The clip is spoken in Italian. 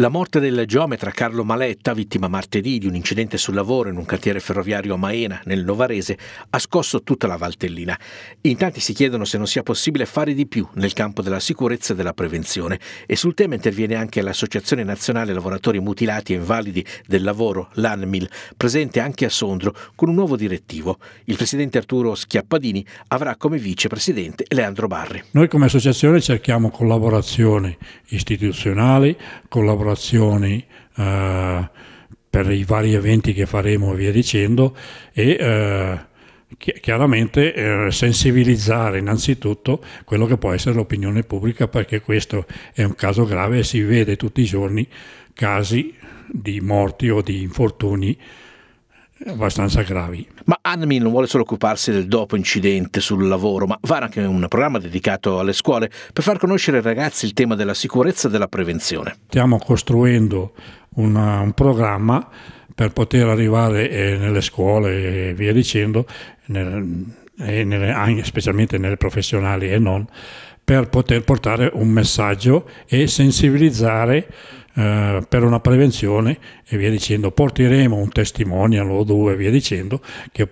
La morte del geometra Carlo Maletta, vittima martedì di un incidente sul lavoro in un cantiere ferroviario a Maena, nel Novarese, ha scosso tutta la Valtellina. In tanti si chiedono se non sia possibile fare di più nel campo della sicurezza e della prevenzione e sul tema interviene anche l'Associazione Nazionale Lavoratori Mutilati e Invalidi del Lavoro, l'ANMIL, presente anche a Sondro con un nuovo direttivo. Il presidente Arturo Schiappadini avrà come vicepresidente Leandro Barri. Noi come associazione cerchiamo collaborazioni istituzionali, collaborazioni collaborazioni eh, per i vari eventi che faremo e via dicendo e eh, chiaramente eh, sensibilizzare innanzitutto quello che può essere l'opinione pubblica perché questo è un caso grave e si vede tutti i giorni casi di morti o di infortuni abbastanza gravi. Ma ANMI non vuole solo occuparsi del dopo incidente sul lavoro, ma va anche un programma dedicato alle scuole per far conoscere ai ragazzi il tema della sicurezza e della prevenzione. Stiamo costruendo una, un programma per poter arrivare eh, nelle scuole e via dicendo, nel, e nelle, specialmente nelle professionali e non, per poter portare un messaggio e sensibilizzare eh, per una prevenzione e via dicendo. Porteremo un testimonial o due, via dicendo, che